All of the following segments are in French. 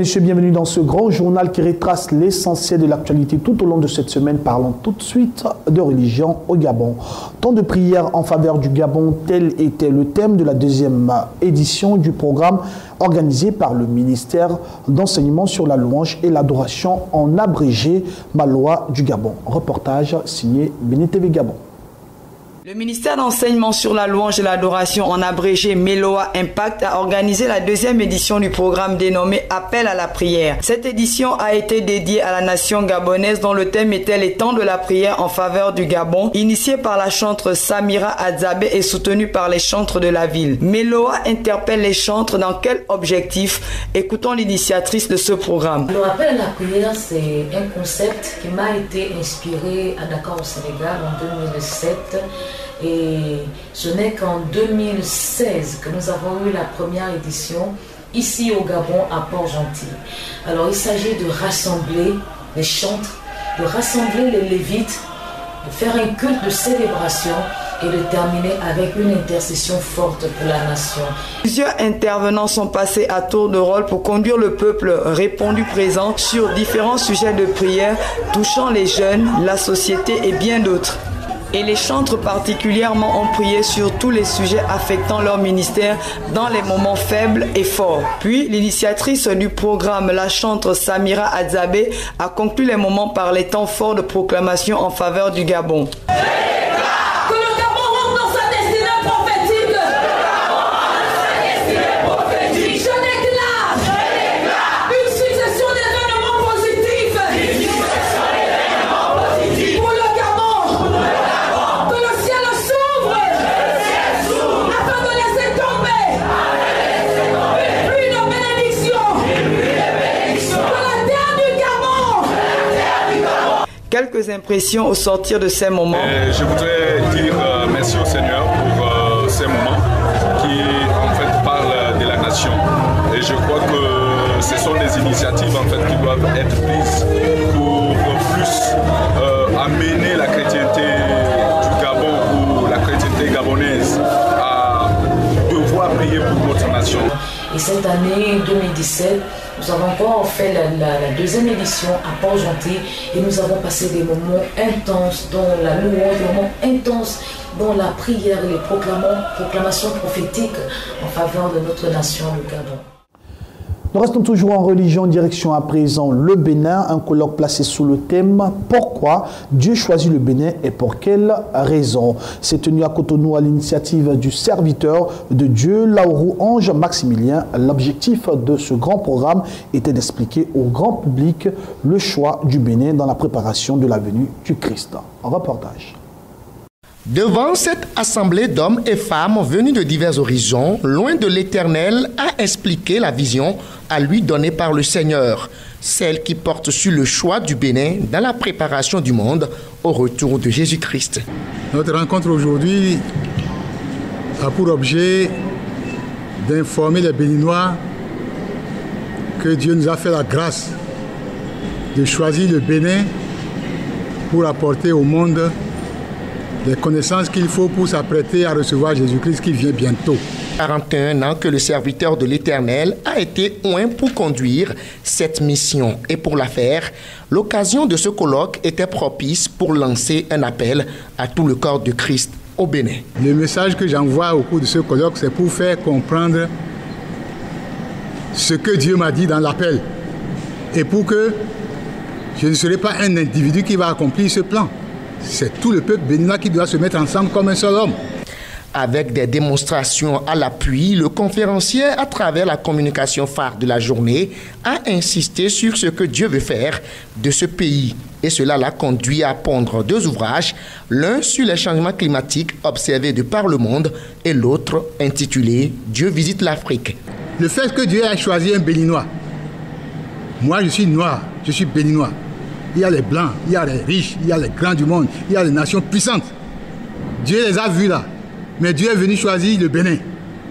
Messieurs, bienvenue dans ce grand journal qui retrace l'essentiel de l'actualité tout au long de cette semaine. Parlons tout de suite de religion au Gabon. Temps de prière en faveur du Gabon, tel était le thème de la deuxième édition du programme organisé par le ministère d'enseignement sur la louange et l'adoration en abrégé Malois du Gabon. Reportage signé BNTV Gabon. Le ministère d'enseignement sur la louange et l'adoration en abrégé Meloa Impact a organisé la deuxième édition du programme dénommé Appel à la prière. Cette édition a été dédiée à la nation gabonaise dont le thème était les temps de la prière en faveur du Gabon, initié par la chantre Samira Adzabe et soutenu par les chantres de la ville. Meloa interpelle les chantres dans quel objectif? Écoutons l'initiatrice de ce programme. Le Appel à la prière, c'est un concept qui m'a été inspiré à Dakar au Sénégal en 2007 et ce n'est qu'en 2016 que nous avons eu la première édition ici au Gabon à Port-Gentil. Alors il s'agit de rassembler les chantres, de rassembler les lévites, de faire un culte de célébration et de terminer avec une intercession forte pour la nation. Plusieurs intervenants sont passés à tour de rôle pour conduire le peuple répondu présent sur différents sujets de prière touchant les jeunes, la société et bien d'autres et les chantres particulièrement ont prié sur tous les sujets affectant leur ministère dans les moments faibles et forts. Puis l'initiatrice du programme, la chantre Samira Adzabe, a conclu les moments par les temps forts de proclamation en faveur du Gabon. Quelques impressions au sortir de ces moments Je voudrais dire euh, merci au Seigneur pour euh, ces moments qui en fait parlent de la nation. Et je crois que ce sont des initiatives en fait qui doivent être prises pour plus euh, amener la chrétienté du Gabon ou la chrétienté gabonaise à devoir prier pour notre nation. Et cette année 2017, nous avons encore fait la, deuxième édition à Port-Gentil et nous avons passé des moments intenses dans la louange, des moments intenses dans la prière et les proclamations prophétiques en faveur de notre nation, le Gabon. Nous restons toujours en religion, direction à présent le Bénin, un colloque placé sous le thème Pourquoi Dieu choisit le Bénin et pour quelle raison? C'est tenu à Cotonou à l'initiative du serviteur de Dieu, Laurou Ange Maximilien. L'objectif de ce grand programme était d'expliquer au grand public le choix du Bénin dans la préparation de la venue du Christ. En reportage. Devant cette assemblée d'hommes et femmes venus de divers horizons, loin de l'Éternel, a expliqué la vision à lui donnée par le Seigneur, celle qui porte sur le choix du Bénin dans la préparation du monde au retour de Jésus-Christ. Notre rencontre aujourd'hui a pour objet d'informer les Béninois que Dieu nous a fait la grâce de choisir le Bénin pour apporter au monde les connaissances qu'il faut pour s'apprêter à recevoir Jésus-Christ qui vient bientôt. 41 ans que le serviteur de l'Éternel a été oint pour conduire cette mission. Et pour la faire, l'occasion de ce colloque était propice pour lancer un appel à tout le corps de Christ au Bénin. Le message que j'envoie au cours de ce colloque, c'est pour faire comprendre ce que Dieu m'a dit dans l'appel. Et pour que je ne serai pas un individu qui va accomplir ce plan c'est tout le peuple béninois qui doit se mettre ensemble comme un seul homme. Avec des démonstrations à l'appui, le conférencier, à travers la communication phare de la journée, a insisté sur ce que Dieu veut faire de ce pays. Et cela l'a conduit à pondre deux ouvrages, l'un sur les changements climatiques observés de par le monde et l'autre intitulé Dieu visite l'Afrique. Le fait que Dieu ait choisi un béninois, moi je suis noir, je suis béninois il y a les blancs, il y a les riches, il y a les grands du monde, il y a les nations puissantes. Dieu les a vus là. Mais Dieu est venu choisir le Bénin,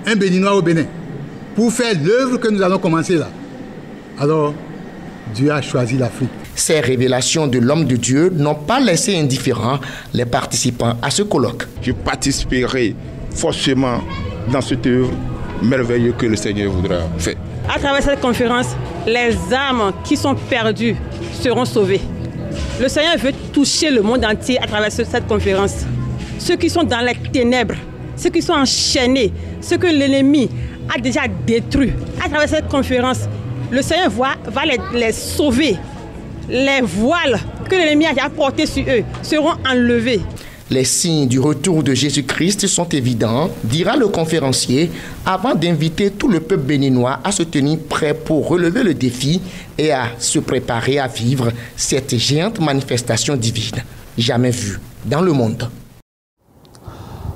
un béninois au Bénin, pour faire l'œuvre que nous allons commencer là. Alors, Dieu a choisi l'Afrique. Ces révélations de l'homme de Dieu n'ont pas laissé indifférents les participants à ce colloque. Je participerai forcément dans cette œuvre merveilleuse que le Seigneur voudra faire. À travers cette conférence, les âmes qui sont perdues seront sauvées. Le Seigneur veut toucher le monde entier à travers cette conférence. Ceux qui sont dans les ténèbres, ceux qui sont enchaînés, ceux que l'ennemi a déjà détruits à travers cette conférence, le Seigneur va, va les, les sauver. Les voiles que l'ennemi a portés sur eux seront enlevés. Les signes du retour de Jésus-Christ sont évidents, dira le conférencier, avant d'inviter tout le peuple béninois à se tenir prêt pour relever le défi et à se préparer à vivre cette géante manifestation divine, jamais vue dans le monde.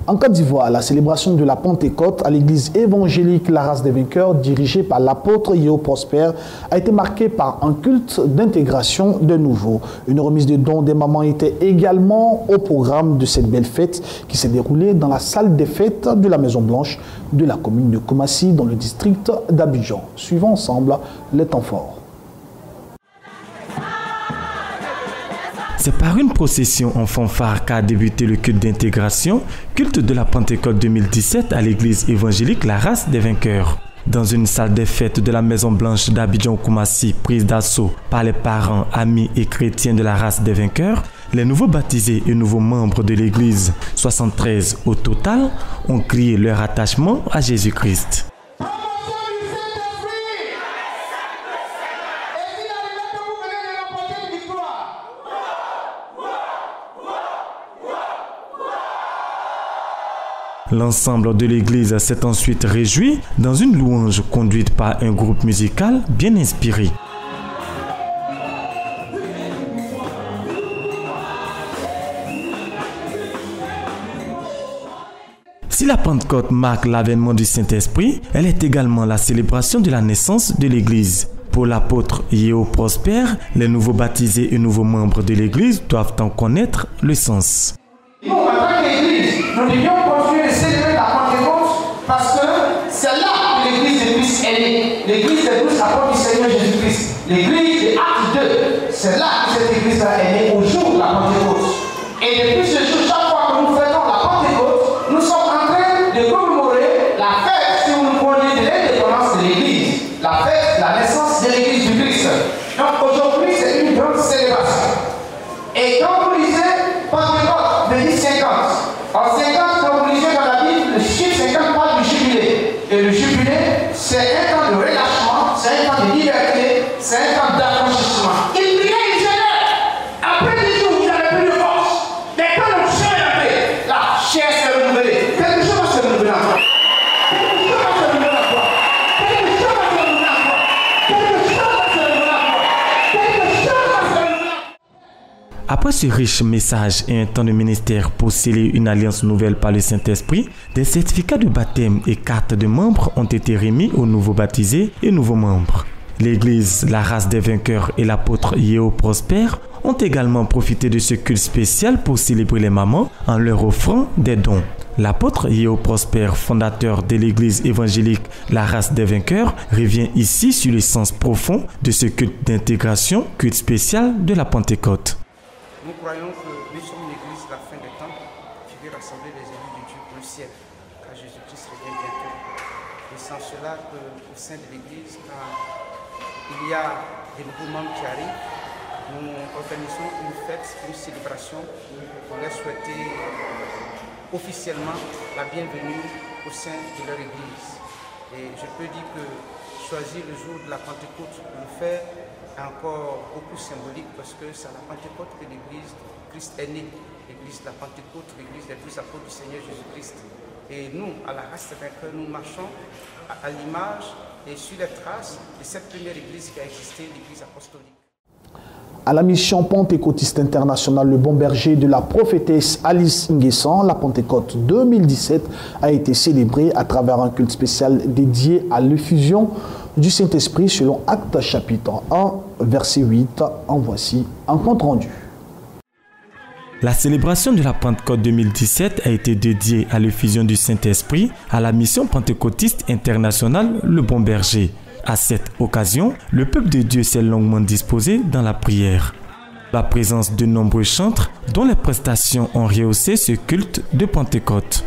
En Côte d'Ivoire, la célébration de la Pentecôte à l'église évangélique La Race des Vainqueurs, dirigée par l'apôtre Yéo Prosper, a été marquée par un culte d'intégration de nouveau. Une remise de dons des mamans était également au programme de cette belle fête qui s'est déroulée dans la salle des fêtes de la Maison Blanche de la commune de Komassi dans le district d'Abidjan. Suivons ensemble les temps forts. C'est par une procession en fanfare qu'a débuté le culte d'intégration, culte de la Pentecôte 2017 à l'église évangélique La Race des Vainqueurs. Dans une salle des fêtes de la Maison Blanche d'Abidjan Koumassi, prise d'assaut par les parents, amis et chrétiens de la race des vainqueurs, les nouveaux baptisés et nouveaux membres de l'église, 73 au total, ont crié leur attachement à Jésus-Christ. L'ensemble de l'église s'est ensuite réjoui dans une louange conduite par un groupe musical bien inspiré. Si la Pentecôte marque l'avènement du Saint-Esprit, elle est également la célébration de la naissance de l'Église. Pour l'apôtre Yéo Prosper, les nouveaux baptisés et nouveaux membres de l'Église doivent en connaître le sens. L'Église de Christ apporte du Seigneur Jésus-Christ. L'Église de Acte 2, c'est là que cette Église-là est née au jour de la Pentecôte. Et depuis ce jour, chaque fois que nous fêtons la Pentecôte, nous sommes en train de commémorer la fête, si vous nous prenez, de l'indépendance de l'Église. La fête, la naissance de l'Église du Christ. Donc aujourd'hui, c'est une grande célébration. Et quand vous lisez Pentecôte, veut dire 50. En 50, quand vous lisez dans la Bible, le chiffre 50 parle du jubilé. Et le jubilé, c'est un temps de relâchement, c'est un temps de liberté, c'est un temps d'affranchissement. Il priait le Seigneur. Après des jours, il n'avait plus de force. Mais quand le chien est entré, la chair s'est renouvelée. Quelque chose va se renouveler en toi. Quelque chose va se renouveler en toi. Quelque chose va se renouveler en toi. Quelque chose va se renouveler en toi. Quelque chose va se renouveler en toi. Après ce riche message et un temps de ministère pour sceller une alliance nouvelle par le Saint-Esprit, des certificats de baptême et cartes de membres ont été remis aux nouveaux baptisés et nouveaux membres. L'Église, la race des vainqueurs et l'apôtre Yéo Prosper ont également profité de ce culte spécial pour célébrer les mamans en leur offrant des dons. L'apôtre Yéo Prosper, fondateur de l'Église évangélique La Race des Vainqueurs, revient ici sur le sens profond de ce culte d'intégration, culte spécial de la Pentecôte. Nous croyons que nous sommes l'église de la fin des temps qui veut rassembler les élus de Dieu pour le ciel, car Jésus-Christ revient bientôt. Et sans cela qu'au sein de l'église, quand il y a des nouveaux membres qui arrivent, nous organisons une fête, une célébration pour leur souhaiter officiellement la bienvenue au sein de leur église. Et je peux dire que choisir le jour de la Pentecôte pour le faire encore beaucoup symbolique parce que c'est à la Pentecôte que l'église Christ est née. L'église de la Pentecôte, l'église des douze apôtres du Seigneur Jésus-Christ. Et nous, à la race des vainqueurs, nous marchons à, à l'image et sur les traces de cette première église qui a existé, l'église apostolique. À la mission pentecôtiste internationale Le Bon Berger de la prophétesse Alice Nguessan, la Pentecôte 2017 a été célébrée à travers un culte spécial dédié à l'effusion du Saint-Esprit selon Actes chapitre 1, verset 8. En voici un compte rendu. La célébration de la Pentecôte 2017 a été dédiée à l'effusion du Saint-Esprit à la mission pentecôtiste internationale Le Bon Berger. À cette occasion, le peuple de Dieu s'est longuement disposé dans la prière. La présence de nombreux chantres dont les prestations ont rehaussé ce culte de Pentecôte.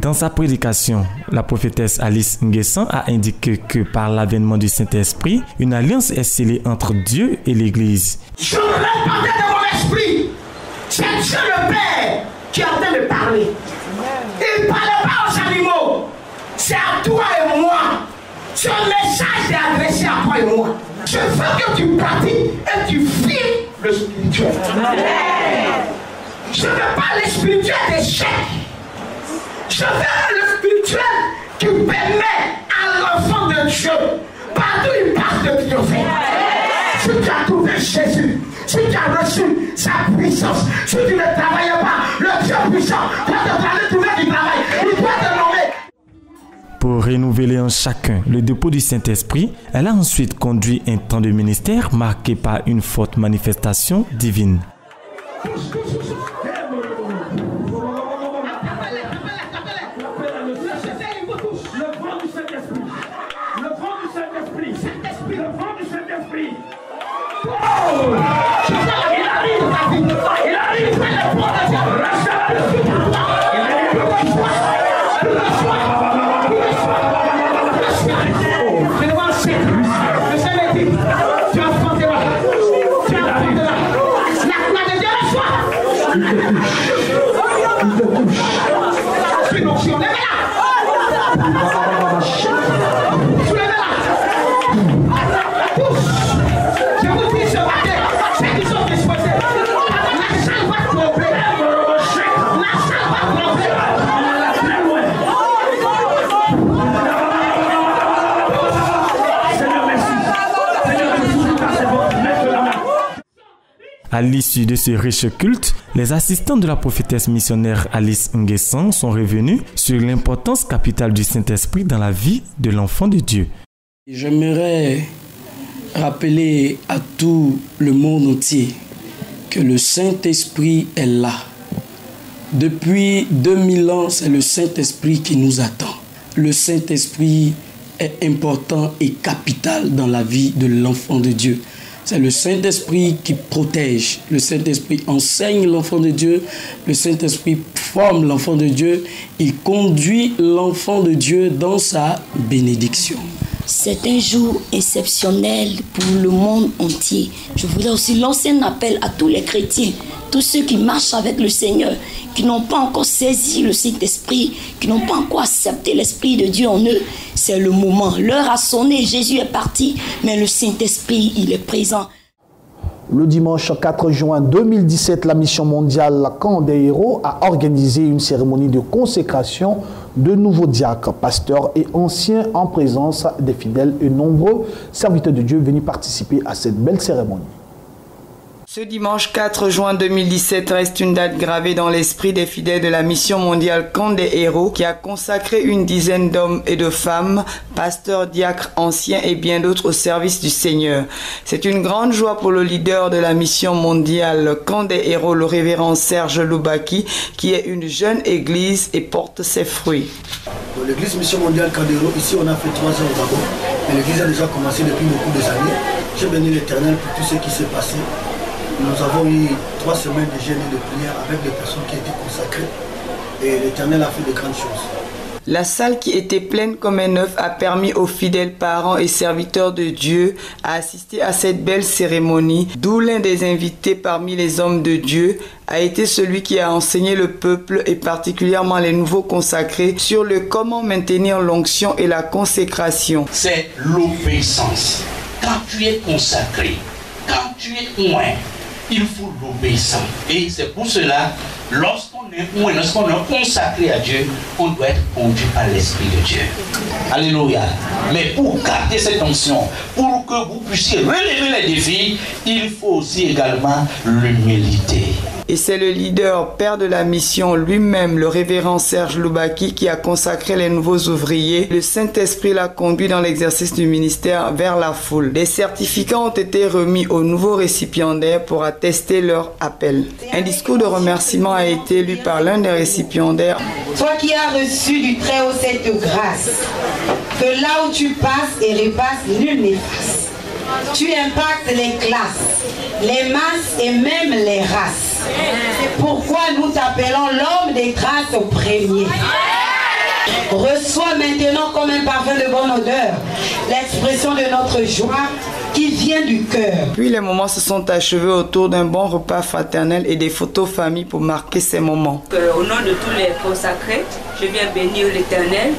Dans sa prédication, la prophétesse Alice Nguessan a indiqué que par l'avènement du Saint-Esprit, une alliance est scellée entre Dieu et l'Église. Je me mets par terre de mon esprit. C'est Dieu le Père qui est en train de parler. Il ne parle pas aux animaux. C'est à toi et moi. Ce message est adressé à toi et moi. Je veux que tu pratiques et tu files le spirituel. Je ne veux pas le spirituel d'échec. Je veux le spirituel qui permet à l'enfant de Dieu, partout il passe de triompher. Si tu as trouvé Jésus, si tu as reçu sa puissance, si tu ne travailles pas, le Dieu puissant va te parler trouver du travail. Il doit te nommer. Pour renouveler en chacun le dépôt du Saint-Esprit, elle a ensuite conduit un temps de ministère marqué par une forte manifestation divine. À l'issue de ce riche culte, les assistants de la prophétesse missionnaire Alice Nguessan sont revenus sur l'importance capitale du Saint-Esprit dans la vie de l'enfant de Dieu. J'aimerais rappeler à tout le monde entier que le Saint-Esprit est là. Depuis 2000 ans, c'est le Saint-Esprit qui nous attend. Le Saint-Esprit est important et capital dans la vie de l'enfant de Dieu. C'est le Saint-Esprit qui protège. Le Saint-Esprit enseigne l'enfant de Dieu. Le Saint-Esprit forme l'enfant de Dieu. Il conduit l'enfant de Dieu dans sa bénédiction. C'est un jour exceptionnel pour le monde entier. Je voudrais aussi lancer un appel à tous les chrétiens, tous ceux qui marchent avec le Seigneur, qui n'ont pas encore saisi le Saint-Esprit, qui n'ont pas encore accepté l'Esprit de Dieu en eux. C'est le moment. L'heure a sonné, Jésus est parti, mais le Saint-Esprit, il est présent. Le dimanche 4 juin 2017, la mission mondiale Camp des Héros a organisé une cérémonie de consécration de nouveaux diacres, pasteurs et anciens en présence des fidèles et nombreux serviteurs de Dieu venus participer à cette belle cérémonie. Ce dimanche 4 juin 2017 reste une date gravée dans l'esprit des fidèles de la mission mondiale Camp des Héros qui a consacré une dizaine d'hommes et de femmes, pasteurs, diacres, anciens et bien d'autres au service du Seigneur. C'est une grande joie pour le leader de la mission mondiale Camp des Héros, le révérend Serge Loubaki, qui est une jeune église et porte ses fruits. L'église mission mondiale Camp des Héros, ici on a fait trois ans d'abord, mais l'église a déjà commencé depuis beaucoup d'années. J'ai béni l'éternel pour tout ce qui s'est passé. Nous avons eu trois semaines de jeûne et de prière avec des personnes qui étaient consacrées et l'Éternel a fait de grandes choses. La salle qui était pleine comme un œuf a permis aux fidèles parents et serviteurs de Dieu à assister à cette belle cérémonie, d'où l'un des invités parmi les hommes de Dieu a été celui qui a enseigné le peuple et particulièrement les nouveaux consacrés sur le comment maintenir l'onction et la consécration. C'est l'obéissance. Quand tu es consacré, quand tu es loin, il faut l'obéissance. Et c'est pour cela, lorsqu'on est lorsqu'on est consacré à Dieu, on doit être conduit par l'Esprit de Dieu. Alléluia. Mais pour garder cette onction, pour que vous puissiez relever les défis, il faut aussi également l'humilité. Et c'est le leader, père de la mission lui-même, le révérend Serge Loubaki, qui a consacré les nouveaux ouvriers. Le Saint-Esprit l'a conduit dans l'exercice du ministère vers la foule. Des certificats ont été remis aux nouveaux récipiendaires pour attester leur appel. Un discours de remerciement a été lu par l'un des récipiendaires. Toi qui as reçu du Très-Haut cette grâce, que là où tu passes et repasses, nul n'efface. Tu impactes les classes, les masses et même les races. C'est pourquoi nous t'appelons l'homme des grâces au premier. Reçois maintenant comme un parfum de bonne odeur l'expression de notre joie qui vient du cœur. Puis les moments se sont achevés autour d'un bon repas fraternel et des photos famille pour marquer ces moments. Euh, au nom de tous les consacrés, je viens bénir l'Éternel.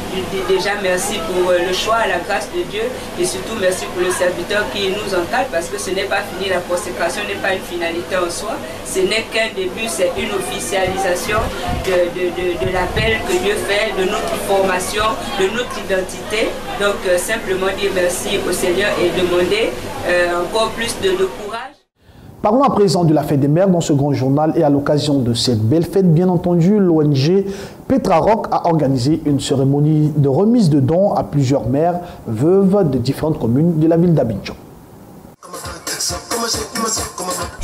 Déjà merci pour euh, le choix, la grâce de Dieu et surtout merci pour le serviteur qui nous encadre parce que ce n'est pas fini, la consécration n'est pas une finalité en soi. Ce n'est qu'un début, c'est une officialisation de, l'appel que Dieu fait, de notre formation, de notre identité. Donc euh, simplement dire merci au Seigneur et demander euh, encore plus de, courage. Parlons à présent de la fête des mères dans ce grand journal et à l'occasion de cette belle fête, bien entendu, l'ONG Petra Rock a organisé une cérémonie de remise de dons à plusieurs mères veuves de différentes communes de la ville d'Abidjan.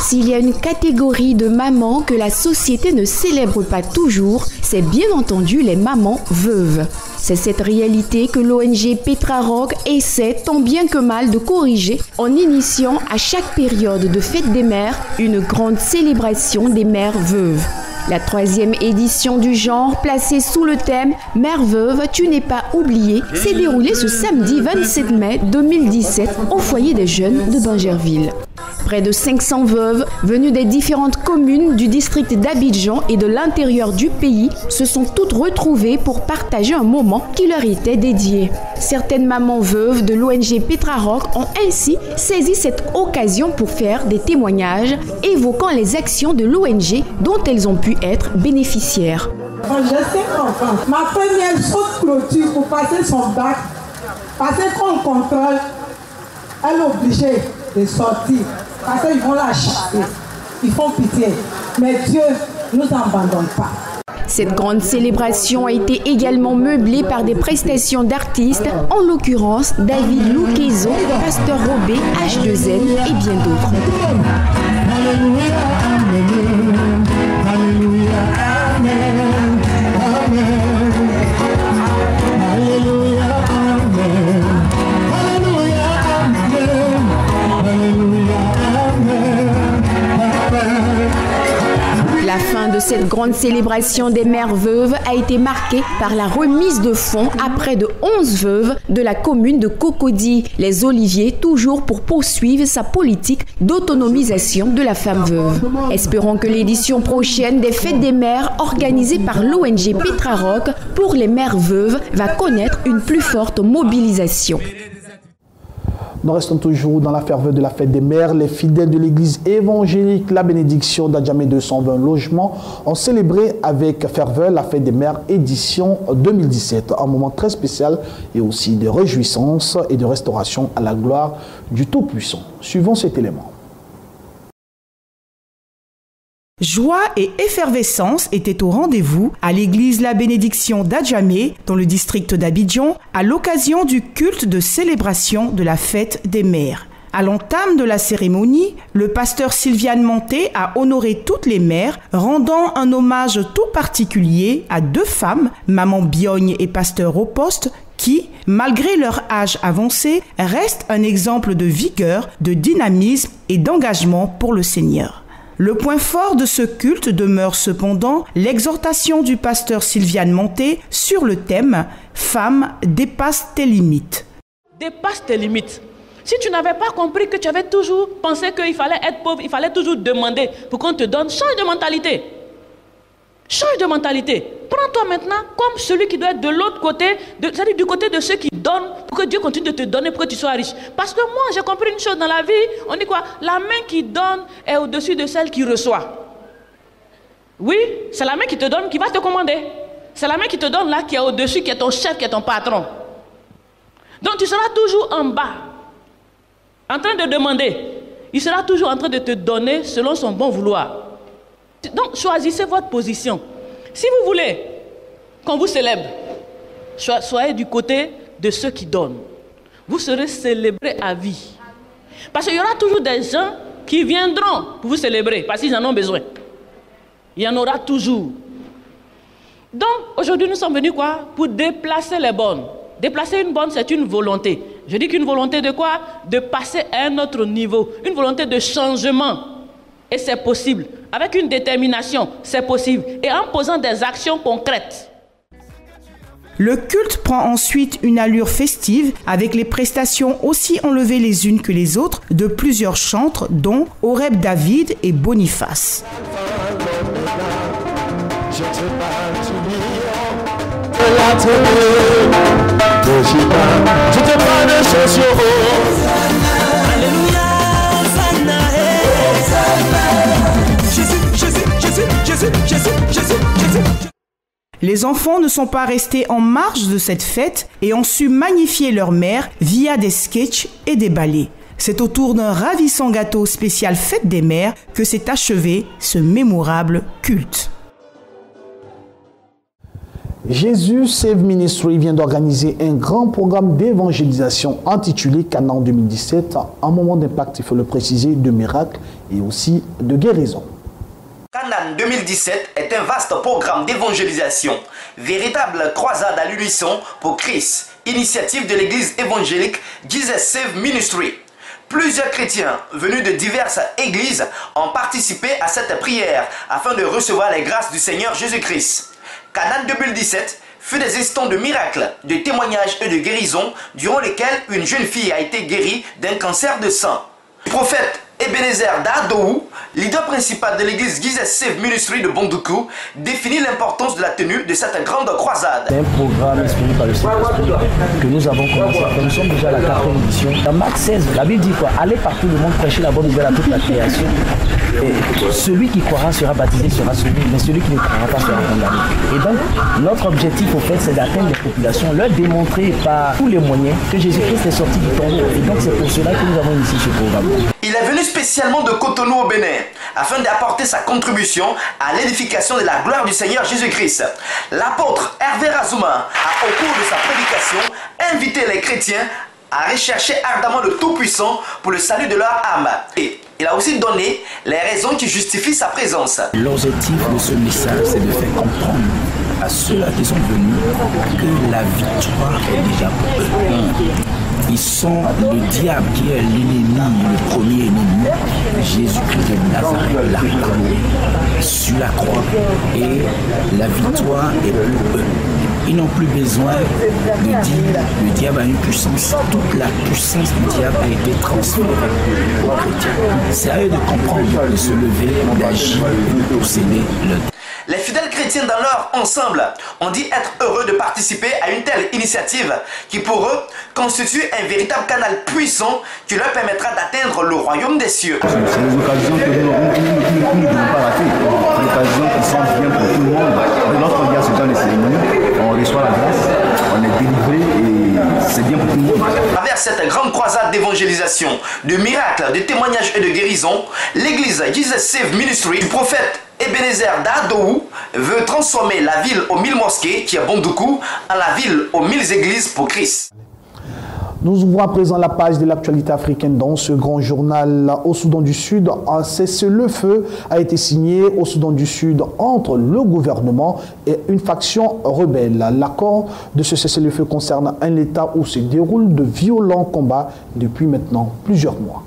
S'il y a une catégorie de mamans que la société ne célèbre pas toujours, c'est bien entendu les mamans veuves. C'est cette réalité que l'ONG Petra Rock essaie tant bien que mal de corriger en initiant à chaque période de fête des mères une grande célébration des mères veuves. La troisième édition du genre, placée sous le thème Mère veuve, tu n'es pas oubliée, s'est déroulée ce samedi 27 mai 2017 au foyer des jeunes de Bangerville. Près de 500 veuves venues des différentes communes du district d'Abidjan et de l'intérieur du pays se sont toutes retrouvées pour partager un moment qui leur était dédié. Certaines mamans veuves de l'ONG Petra Rock ont ainsi saisi cette occasion pour faire des témoignages évoquant les actions de l'ONG dont elles ont pu être bénéficiaires. J'ai Ma première clôture pour passer son bac, contrôle, elle est obligée de sortir. Parce qu'ils vont la chasser. Ils font pitié. Mais Dieu ne nous abandonne pas. Cette grande célébration a été également meublée par des prestations d'artistes, en l'occurrence David Louquezon, Pasteur Robé, H2N et bien d'autres. Cette grande célébration des mères veuves a été marquée par la remise de fonds à près de 11 veuves de la commune de Cocody, les Oliviers, toujours pour poursuivre sa politique d'autonomisation de la femme veuve. Espérons que l'édition prochaine des Fêtes des mères organisée par l'ONG Petra Rock pour les mères veuves va connaître une plus forte mobilisation. Nous restons toujours dans la ferveur de la fête des mères. Les fidèles de l'église évangélique La Bénédiction d'Adjamé 220 logements ont célébré avec ferveur la fête des mères édition 2017. Un moment très spécial et aussi de réjouissance et de restauration à la gloire du Tout-Puissant. Suivons cet élément. Joie et effervescence étaient au rendez-vous à l'église La Bénédiction d'Adjamé, dans le district d'Abidjan, à l'occasion du culte de célébration de la fête des mères. À l'entame de la cérémonie, le pasteur Sylviane Monté a honoré toutes les mères, rendant un hommage tout particulier à deux femmes, maman Biogne et pasteur au poste, qui, malgré leur âge avancé, restent un exemple de vigueur, de dynamisme et d'engagement pour le Seigneur. Le point fort de ce culte demeure cependant l'exhortation du pasteur Sylviane Monté sur le thème Femme, dépasse tes limites. Dépasse tes limites. Si tu n'avais pas compris que tu avais toujours pensé qu'il fallait être pauvre, il fallait toujours demander pour qu'on te donne, change de mentalité. Change de mentalité. Prends-toi maintenant comme celui qui doit être de l'autre côté, c'est-à-dire du côté de ceux qui donnent pour que Dieu continue de te donner pour que tu sois riche. Parce que moi, j'ai compris une chose dans la vie. On dit quoi? La main qui donne est au-dessus de celle qui reçoit. Oui, c'est la main qui te donne qui va te commander. C'est la main qui te donne là qui est au-dessus, qui est ton chef, qui est ton patron. Donc tu seras toujours en bas, en train de demander. Il sera toujours en train de te donner selon son bon vouloir. Donc choisissez votre position. Si vous voulez qu'on vous célèbre, soyez du côté de ceux qui donnent. Vous serez célébrés à vie. Parce qu'il y aura toujours des gens qui viendront pour vous célébrer, parce qu'ils en ont besoin. Il y en aura toujours. Donc, aujourd'hui, nous sommes venus quoi? Pour déplacer les bonnes. Déplacer une bonne, c'est une volonté. Je dis qu'une volonté de quoi? De passer à un autre niveau. Une volonté de changement. Et c'est possible. Avec une détermination, c'est possible. Et en posant des actions concrètes. Le culte prend ensuite une allure festive avec les prestations aussi enlevées les unes que les autres de plusieurs chantres dont Oreb David et Boniface. Les enfants ne sont pas restés en marge de cette fête et ont su magnifier leur mère via des sketchs et des ballets. C'est autour d'un ravissant gâteau spécial Fête des Mères que s'est achevé ce mémorable culte. Jésus Save Ministry vient d'organiser un grand programme d'évangélisation intitulé Canaan 2017, un moment d'impact, il faut le préciser, de miracles et aussi de guérison. Canaan 2017 est un vaste programme d'évangélisation, véritable croisade à l'unisson pour Christ, initiative de l'église évangélique Jesus Save Ministry. Plusieurs chrétiens venus de diverses églises ont participé à cette prière afin de recevoir les grâces du Seigneur Jésus-Christ. Canaan 2017 fut des instants de miracles, de témoignages et de guérisons durant lesquels une jeune fille a été guérie d'un cancer de sang. Prophète Ebenezer Dadou, leader principal de l'église Jesus Save Ministry de Bondoukou, définit l'importance de la tenue de cette grande croisade. Un programme inspiré par le Saint-Esprit que nous avons commencé. Nous sommes déjà à la quatrième édition. Dans Marc 16, la Bible dit quoi? Allez partout le monde prêcher la bonne nouvelle à toute la création. Et celui qui croira sera baptisé, sera sauvé, mais celui qui ne croira pas sera condamné. Et donc, notre objectif, au fait, c'est d'atteindre les populations, leur démontrer par tous les moyens que Jésus-Christ est sorti du tombeau. Et donc, c'est pour cela que nous avons initié ce programme. Il est venu spécialement de Cotonou au Bénin afin d'apporter sa contribution à l'édification de la gloire du Seigneur Jésus-Christ. L'apôtre Hervé Razouma a, au cours de sa prédication, invité les chrétiens à rechercher ardemment le Tout-Puissant pour le salut de leur âme. Et il a aussi donné les raisons qui justifient sa présence. L'objectif de ce message, c'est de faire comprendre à ceux qui sont venus que la victoire est déjà pour. Sont le diable qui est l'ennemi, le premier ennemi. Jésus-Christ de Nazareth l'a sur la croix et la victoire est pour eux. Ils n'ont plus besoin de dire le diable a une puissance. Toute la puissance du diable a été transférée. C'est à eux de comprendre, de se lever, d'agir, de posséder le chrétiens dans leur ensemble ont dit être heureux de participer à une telle initiative qui pour eux constitue un véritable canal puissant qui leur permettra d'atteindre le royaume des cieux. C'est que nous ne devons pas rater. Qui bien pour tout le monde. De lorsqu'on vient ce genre de cérémonie, on reçoit la grâce, on est délivré et c'est bien pour tout le monde. À travers cette grande croisade d'évangélisation, de miracles, de témoignages et de guérisons, l'église Jesus Save Ministry du prophète Ebenezer Dadou veut transformer la ville aux mille mosquées, qui est Bondoukou, en la ville aux mille églises pour Christ. Nous ouvrons à présent la page de l'actualité africaine dans ce grand journal au Soudan du Sud. Un cessez-le-feu a été signé au Soudan du Sud entre le gouvernement et une faction rebelle. L'accord de ce cessez-le-feu concerne un État où se déroulent de violents combats depuis maintenant plusieurs mois.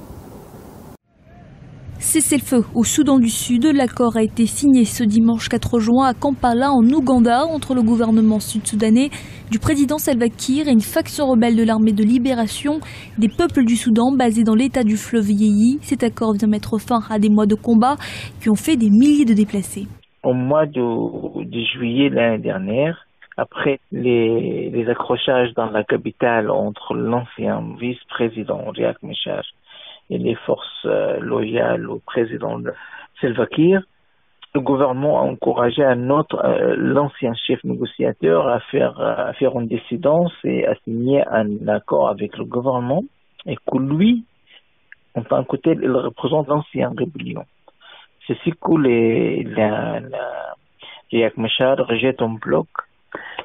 Cessez-le-feu au Soudan du Sud. L'accord a été signé ce dimanche 4 juin à Kampala, en Ouganda, entre le gouvernement sud-soudanais du président Salva Kiir et une faction rebelle de l'armée de libération des peuples du Soudan basée dans l'état du fleuve Yehi. Cet accord vient mettre fin à des mois de combat qui ont fait des milliers de déplacés. Au mois de, juillet l'année dernière, après les, accrochages dans la capitale entre l'ancien vice-président Riek Machar et les forces euh, loyales au président Salva Kiir, le gouvernement a encouragé un autre, euh, l'ancien chef négociateur, à faire, à faire une décidence et à signer un accord avec le gouvernement, et que lui, en tant que tel, il représente l'ancien rébellion. C'est ce que les, la, la, Riek Machar rejette en bloc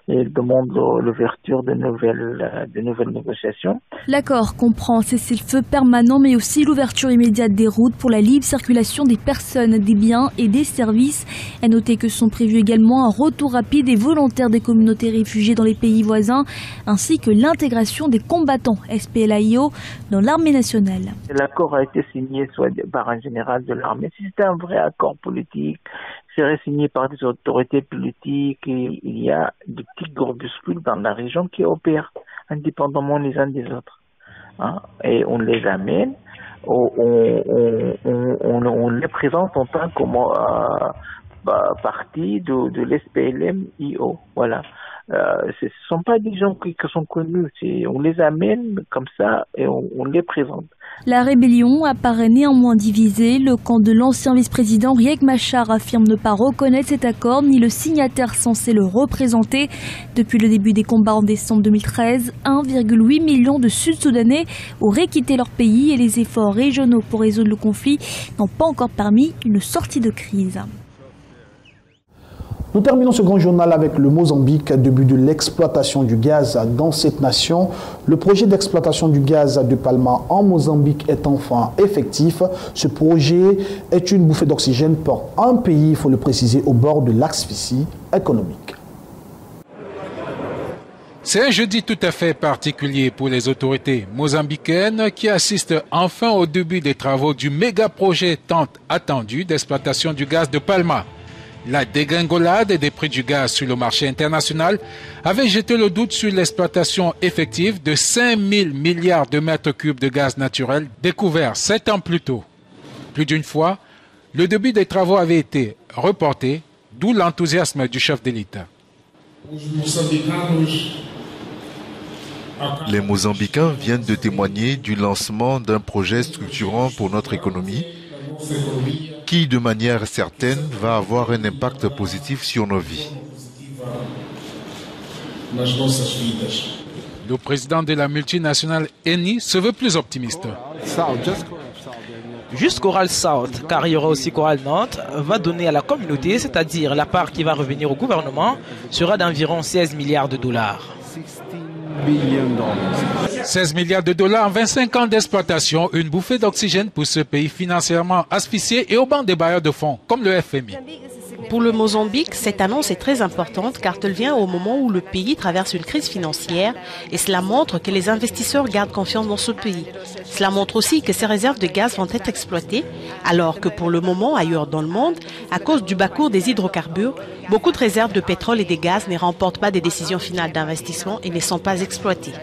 et demande l'ouverture de nouvelles, de nouvelles négociations. L'accord comprend cessez-le-feu permanent, mais aussi l'ouverture immédiate des routes pour la libre circulation des personnes, des biens et des services. À noter que sont prévus également un retour rapide et volontaire des communautés réfugiées dans les pays voisins, ainsi que l'intégration des combattants SPLAIO dans l'armée nationale. L'accord a été signé soit par un général de l'armée. Si c'était un vrai accord politique, serait signé par des autorités politiques. Et il y a de petits groupuscules dans la région qui opèrent indépendamment les uns des autres. Hein. Et on les amène, on, on, on, on les présente en tant que euh, bah, partie de, de l'SPLM-IO. Voilà. Euh, ce ne sont pas des gens qui, sont connus. On les amène comme ça et on, les présente. La rébellion apparaît néanmoins divisée. Le camp de l'ancien vice-président Riek Machar affirme ne pas reconnaître cet accord ni le signataire censé le représenter. Depuis le début des combats en décembre 2013, 1,8 million de Sud-Soudanais auraient quitté leur pays et les efforts régionaux pour résoudre le conflit n'ont pas encore permis une sortie de crise. Nous terminons ce grand journal avec le Mozambique, début de l'exploitation du gaz dans cette nation. Le projet d'exploitation du gaz de Palma en Mozambique est enfin effectif. Ce projet est une bouffée d'oxygène pour un pays, il faut le préciser, au bord de l'asphyxie économique. C'est un jeudi tout à fait particulier pour les autorités mozambicaines qui assistent enfin au début des travaux du méga projet tant attendu d'exploitation du gaz de Palma. La dégringolade des prix du gaz sur le marché international avait jeté le doute sur l'exploitation effective de 5 000 milliards de mètres cubes de gaz naturel découverts sept ans plus tôt. Plus d'une fois, le début des travaux avait été reporté, d'où l'enthousiasme du chef de l'État. Les Mozambicains viennent de témoigner du lancement d'un projet structurant pour notre économie qui, de manière certaine, va avoir un impact positif sur nos vies. Le président de la multinationale Eni se veut plus optimiste. Juste Coral South, car il y aura aussi Coral North, va donner à la communauté, c'est-à-dire la part qui va revenir au gouvernement, sera d'environ 16 milliards de dollars. 16 milliards de dollars en 25 ans d'exploitation, une bouffée d'oxygène pour ce pays financièrement asphyxié et au banc des bailleurs de fonds, comme le FMI. Pour le Mozambique, cette annonce est très importante car elle vient au moment où le pays traverse une crise financière et cela montre que les investisseurs gardent confiance dans ce pays. Cela montre aussi que ces réserves de gaz vont être exploitées alors que pour le moment ailleurs dans le monde, à cause du bas cours des hydrocarbures, beaucoup de réserves de pétrole et de gaz ne remportent pas des décisions finales d'investissement et ne sont pas exploitées.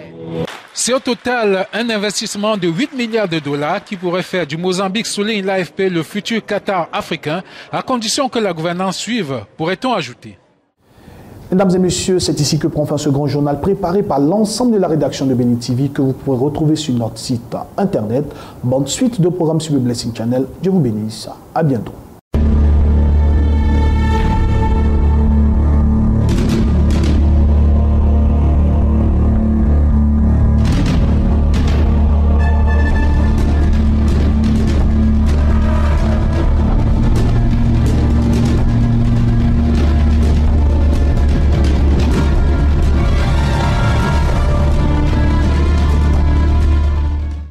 C'est au total un investissement de 8 milliards de dollars qui pourrait faire du Mozambique, souligne l'AFP, le futur Qatar africain, à condition que la gouvernance suive, pourrait-on ajouter. Mesdames et messieurs, c'est ici que prend fin ce grand journal préparé par l'ensemble de la rédaction de Béni TV que vous pourrez retrouver sur notre site internet. Bonne suite de programmes sur le Blessing Channel. Dieu vous bénisse. À bientôt.